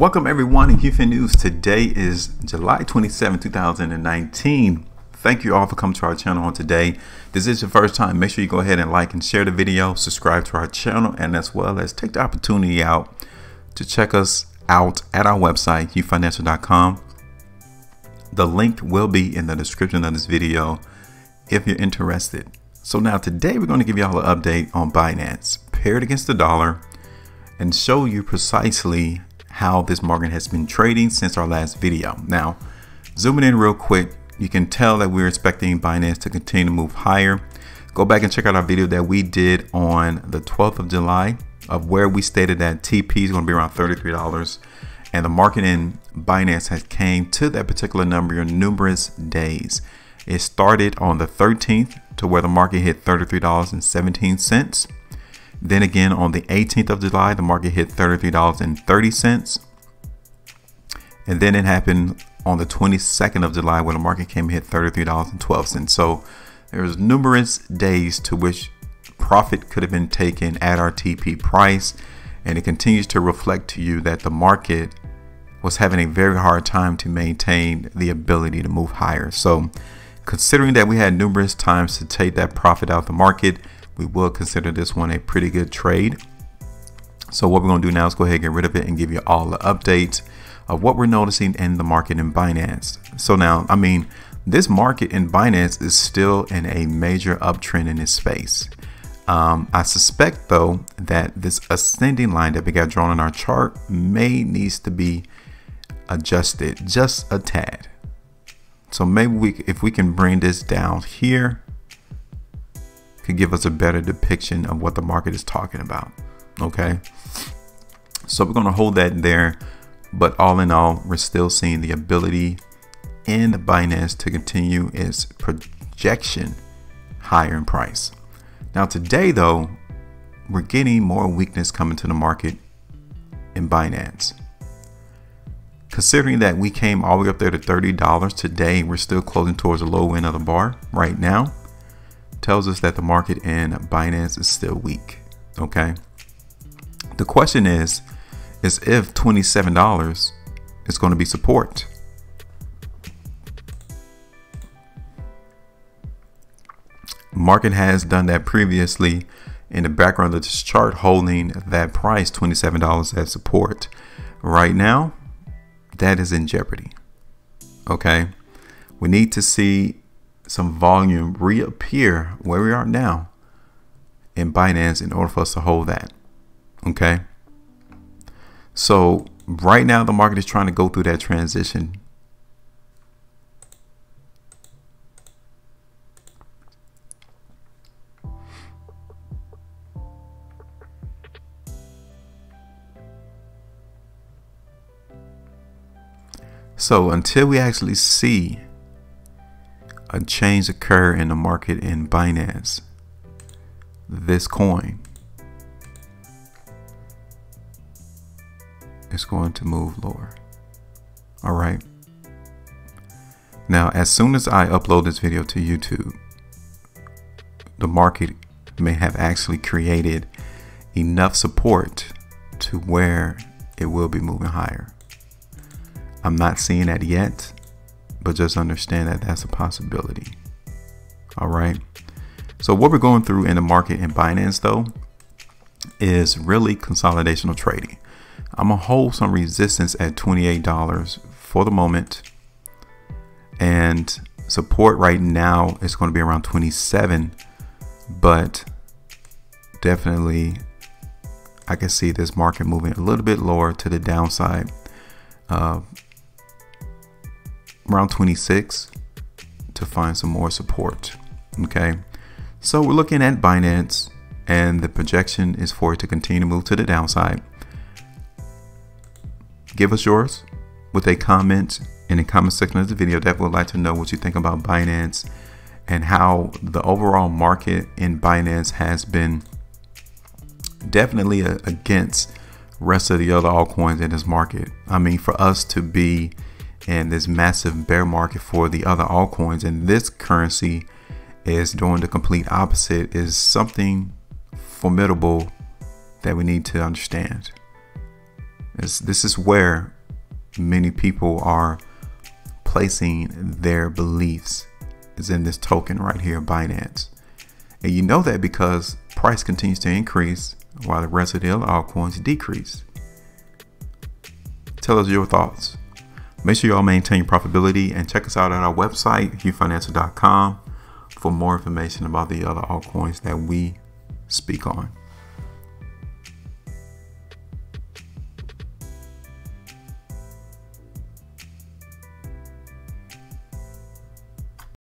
Welcome everyone in HueFin News. Today is July 27, 2019. Thank you all for coming to our channel on today. This is your first time. Make sure you go ahead and like and share the video, subscribe to our channel, and as well as take the opportunity out to check us out at our website, huefinancial.com. The link will be in the description of this video if you're interested. So now today we're going to give you all an update on Binance paired against the dollar and show you precisely how this market has been trading since our last video. Now, zooming in real quick, you can tell that we're expecting Binance to continue to move higher. Go back and check out our video that we did on the 12th of July of where we stated that TP is going to be around $33 and the market in Binance has came to that particular number in numerous days. It started on the 13th to where the market hit $33.17. Then again on the 18th of July, the market hit $33.30. And then it happened on the 22nd of July when the market came and hit $33.12. So there's numerous days to which profit could have been taken at our TP price. And it continues to reflect to you that the market was having a very hard time to maintain the ability to move higher. So considering that we had numerous times to take that profit out of the market, we will consider this one a pretty good trade. So what we're going to do now is go ahead and get rid of it and give you all the updates of what we're noticing in the market in Binance. So now, I mean, this market in Binance is still in a major uptrend in this space. Um, I suspect though that this ascending line that we got drawn in our chart may needs to be adjusted just a tad. So maybe we, if we can bring this down here, could give us a better depiction of what the market is talking about. Okay. So we're going to hold that there. But all in all, we're still seeing the ability in Binance to continue its projection higher in price. Now today though, we're getting more weakness coming to the market in Binance. Considering that we came all the way up there to $30 today, we're still closing towards the low end of the bar right now tells us that the market in Binance is still weak. Okay. The question is, is if $27 is going to be support. Market has done that previously in the background of this chart holding that price $27 as support. Right now, that is in jeopardy. Okay. We need to see some volume reappear where we are now in Binance in order for us to hold that. Okay. So right now the market is trying to go through that transition. So until we actually see a change occur in the market in Binance, this coin is going to move lower. All right. Now, as soon as I upload this video to YouTube, the market may have actually created enough support to where it will be moving higher. I'm not seeing that yet but just understand that that's a possibility. All right. So what we're going through in the market in Binance though is really consolidational trading. I'm gonna hold some resistance at $28 for the moment and support right now is going to be around 27 but definitely I can see this market moving a little bit lower to the downside uh, around 26 to find some more support. Okay, so we're looking at Binance and the projection is for it to continue to move to the downside. Give us yours with a comment in the comment section of the video. Definitely would like to know what you think about Binance and how the overall market in Binance has been definitely against rest of the other altcoins in this market. I mean, for us to be and this massive bear market for the other altcoins and this currency is doing the complete opposite is something formidable that we need to understand As this is where many people are placing their beliefs is in this token right here, Binance. And you know that because price continues to increase while the rest of the other altcoins decrease. Tell us your thoughts. Make sure y'all maintain your profitability and check us out at our website, huefinancial.com, for more information about the other altcoins that we speak on.